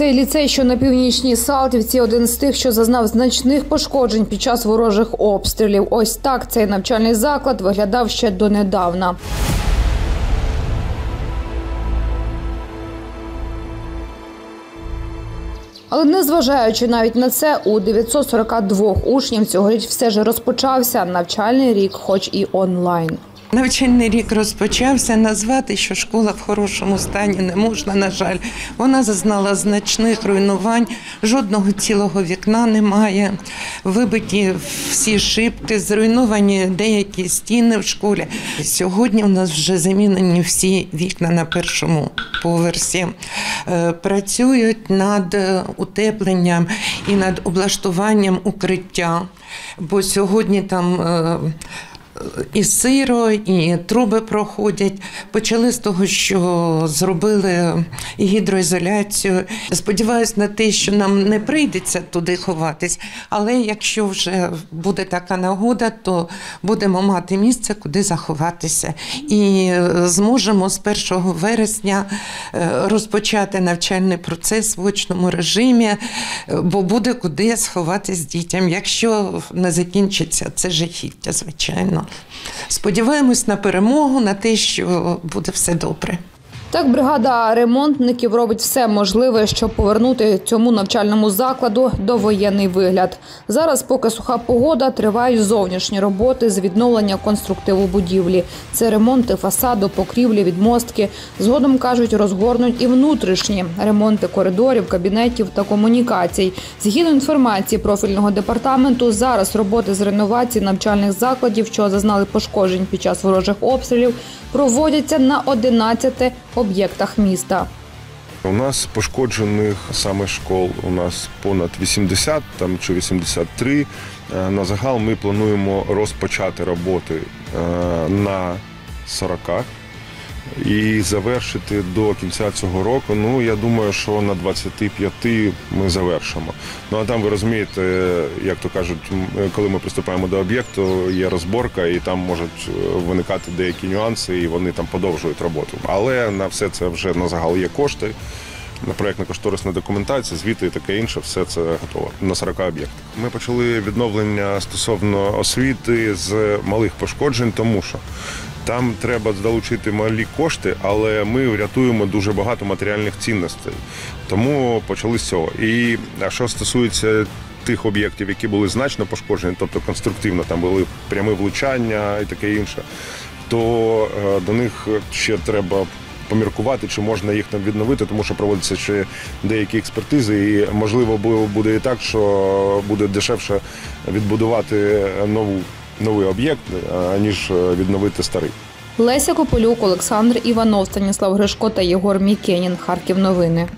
Цей ліцей, що на північній Салтівці, один з тих, що зазнав значних пошкоджень під час ворожих обстрілів. Ось так цей навчальний заклад виглядав ще донедавна. Але незважаючи навіть на це, у 942 учнів цьогоріч все ж розпочався навчальний рік, хоч і онлайн. Навчальний рік розпочався. Назвати, що школа в хорошому стані не можна. На жаль, вона зазнала значних руйнувань. Жодного цілого вікна немає. Вибиті всі шибки, зруйновані деякі стіни в школі. Сьогодні у нас вже замінені всі вікна на першому поверсі. Е, Працюють над е, утепленням і над облаштуванням укриття. Бо сьогодні там. І сиро, і труби проходять. Почали з того, що зробили гідроізоляцію. Сподіваюсь на те, що нам не прийдеться туди ховатись. Але якщо вже буде така нагода, то будемо мати місце, куди заховатися. І е, зможемо з 1 вересня е, розпочати навчальний процес в очному режимі, е, бо буде куди сховатись дітям. Якщо не закінчиться, це жахіття, звичайно. Сподіваємось на перемогу, на те, що буде все добре. Так, бригада ремонтників робить все можливе, щоб повернути цьому навчальному закладу довоєнний вигляд. Зараз, поки суха погода, тривають зовнішні роботи з відновлення конструктиву будівлі. Це ремонти фасаду, покрівлі, відмостки. Згодом кажуть, розгорнуть і внутрішні ремонти коридорів, кабінетів та комунікацій. Згідно інформації профільного департаменту, зараз роботи з реновації навчальних закладів, що зазнали пошкоджень під час ворожих обстрілів, проводяться на 11 об'єктах міста. У нас пошкоджених саме школ у нас понад 80 там чи 83. Е, На загал ми плануємо розпочати роботи е, на 40 і завершити до кінця цього року. Ну я думаю, що на 25 ми завершимо. Ну а там ви розумієте, як то кажуть, коли ми приступаємо до об'єкту, є розборка, і там можуть е, виникати деякі нюанси, і вони там подовжують роботу. Але на все це вже на загал є кошти. На проєктно-кошторисна документація, звіти і таке інше, все це готово на 40 об'єктах. Ми почали відновлення стосовно освіти з малих пошкоджень, тому що там треба залучити малі кошти, але ми врятуємо дуже багато матеріальних цінностей. Тому почали з цього. І що стосується тих об'єктів, які були значно пошкоджені, тобто конструктивно, там були прямі влучання і таке інше, то е, до них ще треба поміркувати, чи можна їх там відновити, тому що проводяться ще деякі експертизи, і можливо буде і так, що буде дешевше відбудувати нову новий об'єкт, аніж е, відновити старий. Леся Кополюк, Олександр Іванов, Станіслав Гришко та Єгор Мікенін. Харків новини.